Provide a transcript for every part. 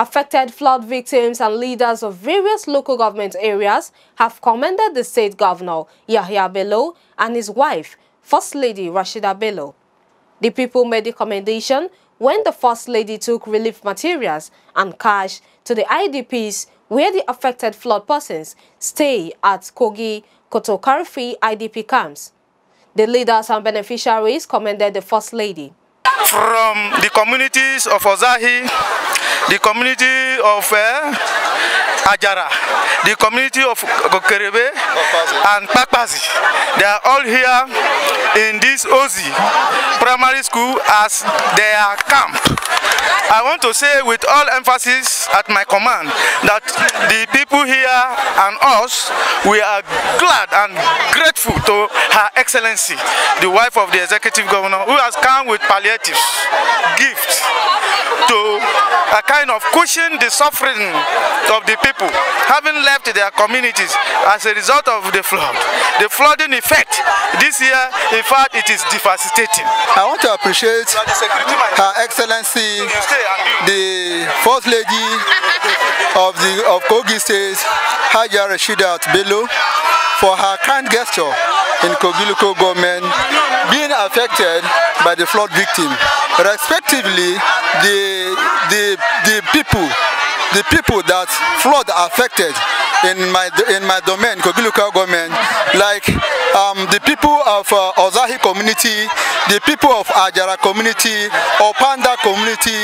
Affected flood victims and leaders of various local government areas have commended the state governor, Yahaya Bello, and his wife, First Lady Rashida Bello. The people made the commendation when the First Lady took relief materials and cash to the IDPs where the affected flood persons stay at Kogi Koton Karfe IDP camps. The leaders and beneficiaries commended the First Lady. From the communities of Ozahi, the community of uh, Ajara, the community of Gokerebe and Pakpazi. They are all here in this Ozi primary school as their camp. I want to say with all emphasis at my command that the people here and us, we are glad and grateful to Her Excellency, the wife of the Executive Governor, who has come with palliatives, gifts, to a kind of cushion the suffering of the people having left their communities as a result of the flood. The flooding effect this year, in fact, it is devastating. I want to appreciate Her Excellency, the First Lady of the of Kogi State, Hajar Rashidat Bello, for her kind gesture in Kogiluko government being affected by the flood victim. Respectively, the, the, the people the people that flood affected in my in my domain, Kogiluka government, like um, the people of uh, Ozahi community, the people of Ajara community, Opanda community,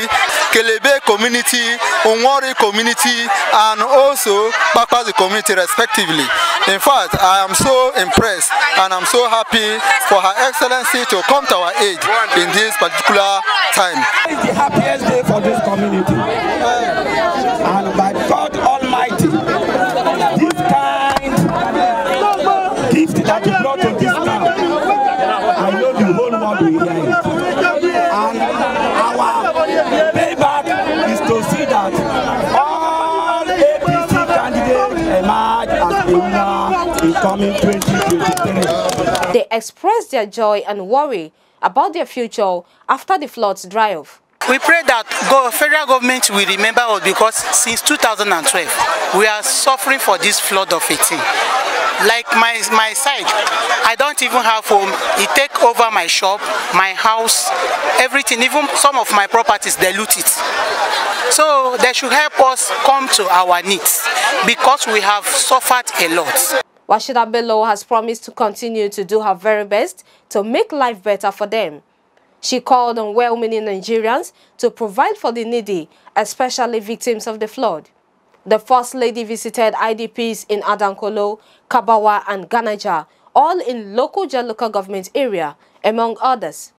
Kelebe community, Unwari community, and also Bakwazi community respectively. In fact, I am so impressed and I'm so happy for Her Excellency to come to our aid in this particular time. It's the happiest day for this community. Emerge as a winner in coming 2023. They expressed their joy and worry about their future after the floods dry off. We pray that go, federal government will remember us because since 2012 we are suffering for this flood of 18. Like my my side, I don't even have home. It take over my shop, my house, everything. Even some of my properties, they it. So they should help us come to our needs because we have suffered a lot. Rashida Bello has promised to continue to do her very best to make life better for them. She called on well-meaning Nigerians to provide for the needy, especially victims of the flood. The First Lady visited IDPs in Adankolo, Kabawa and Ganaja, all in local local government area, among others.